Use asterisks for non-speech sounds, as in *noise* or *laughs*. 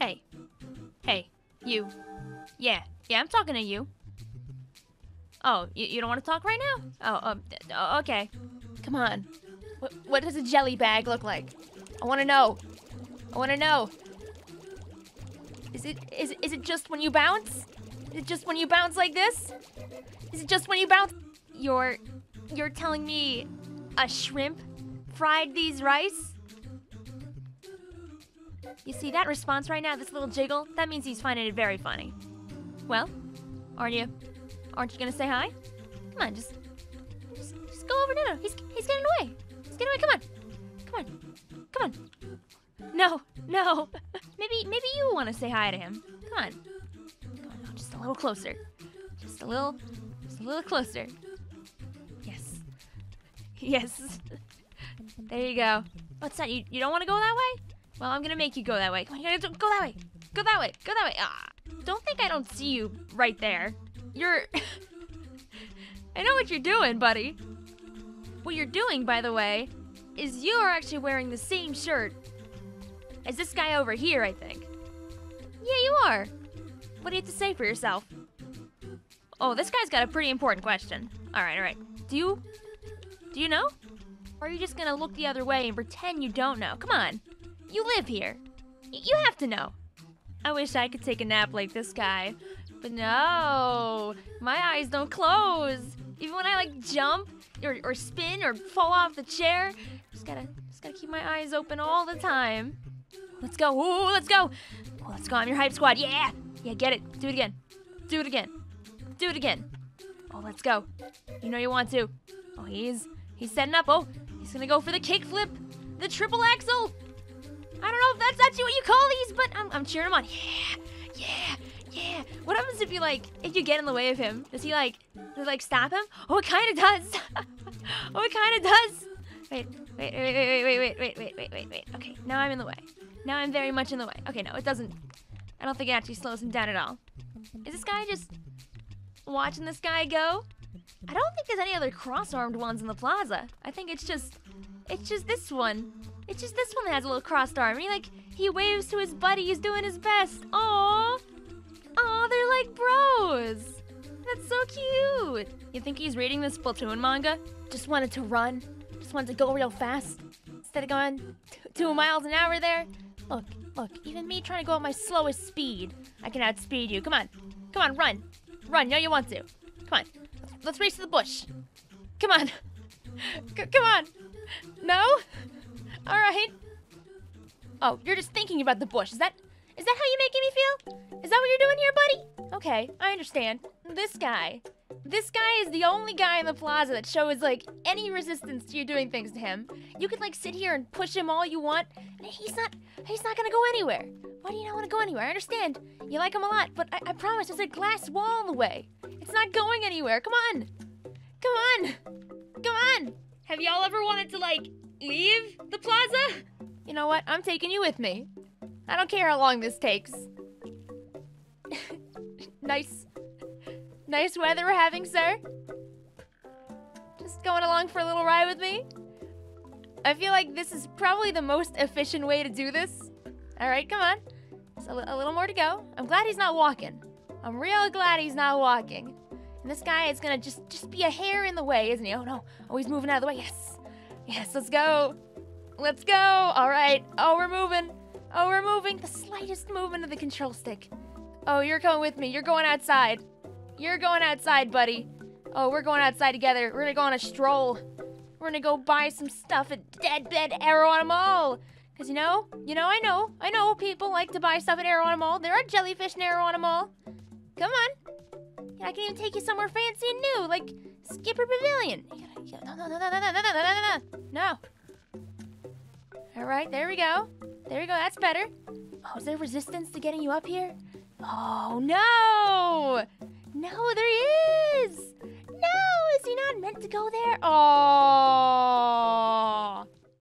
Hey. Hey. You. Yeah. Yeah, I'm talking to you. Oh, you, you don't want to talk right now? Oh, um, uh, okay. Come on. What, what does a jelly bag look like? I want to know. I want to know. Is it is is it just when you bounce? Is it just when you bounce like this? Is it just when you bounce? You're you're telling me a shrimp fried these rice? You see that response right now, this little jiggle? That means he's finding it very funny. Well, aren't you aren't you gonna say hi? Come on, just just, just go over no. He's he's getting away. He's getting away, come on. Come on. Come on. No, no. *laughs* maybe maybe you wanna say hi to him. Come on. Come on, no, just a little closer. Just a little just a little closer. Yes. *laughs* Yes. *laughs* there you go. What's that? You, you don't want to go that way? Well, I'm gonna make you go that way. Come on, go that way. Go that way. Go that way. Ah, don't think I don't see you right there. You're. *laughs* I know what you're doing, buddy. What you're doing, by the way, is you are actually wearing the same shirt as this guy over here, I think. Yeah, you are. What do you have to say for yourself? Oh, this guy's got a pretty important question. All right, all right. Do you do you know? Or are you just gonna look the other way and pretend you don't know? Come on. You live here. Y- you have to know. I wish I could take a nap like this guy. But no, my eyes don't close. Even when I like jump or, or spin or fall off the chair, just gotta just gotta keep my eyes open all the time. Let's go. Ooh, let's go. Oh, let's go. I'm your hype squad. Yeah. Yeah, get it. Do it again. Do it again. Do it again. Oh, let's go. You know you want to. Oh, he's he's setting up. Oh, he's gonna go for the kickflip, the triple axel. I don't know if that's actually what you call these, but I'm, I'm cheering him on. Yeah, yeah, yeah. What happens if you like if you get in the way of him? Does he like does it, like stop him? Oh, it kind of does. *laughs* oh, it kind of does. Wait, wait, wait, wait, wait, wait, wait, wait, wait, wait, wait. Okay, now I'm in the way. Now I'm very much in the way. Okay, no, it doesn't. I don't think it actually slows him down at all. Is this guy just watching this guy go? I don't think there's any other cross-armed ones in the plaza. I think it's just, it's just this one. It's just this one that has a little crossed arm. He like, he waves to his buddy. He's doing his best. Aww. Aw, they're like bros. That's so cute. You think he's reading the Splatoon manga? Just wanted to run. Just wanted to go real fast. Instead of going two miles an hour there. Look, look, even me trying to go at my slowest speed, I can outspeed you. Come on. Come on, run. Run, no you want to. Come on. Let's race to the bush. Come on. *laughs* C- come on. No? All right. Oh, you're just thinking about the bush. Is that is that how you making me feel? Is that what you're doing here, buddy? Okay, I understand. This guy. This guy is the only guy in the plaza that shows like any resistance to you doing things to him. You can, like sit here and push him all you want, and he's not he's not gonna go anywhere. Why do you not want to go anywhere? I understand. You like him a lot, but I, I promise there's a glass wall in the way. It's not going anywhere. Come on. Come on. Come on. Have y'all ever wanted to like leave the plaza? You know what? I'm taking you with me. I don't care how long this takes. *laughs* nice. Nice weather we're having, sir. Just going along for a little ride with me. I feel like this is probably the most efficient way to do this. All right, come on. A, a little more to go. I'm glad he's not walking. I'm real glad he's not walking. And this guy is gonna just just be a hair in the way, isn't he? Oh no. Oh, he's moving out of the way. Yes. Yes, let's go. Let's go. All right. Oh, we're moving. Oh, we're moving. The slightest movement of the control stick. Oh, you're coming with me. You're going outside. You're going outside, buddy. Oh, we're going outside together. We're gonna go on a stroll. We're gonna go buy some stuff at Deadbed Arowana Mall. Cause you know, you know, I know, I know people like to buy stuff at Arowana Mall. There are jellyfish in Arowana Mall. Come on. I can even take you somewhere fancy and new, like Skipper Pavilion. No, no, no, no, no, no, no, no. All right, there we go. There we go. That's better. Oh, is there resistance to getting you up here? Oh no! No, there is. No, is he not meant to go there? Oh.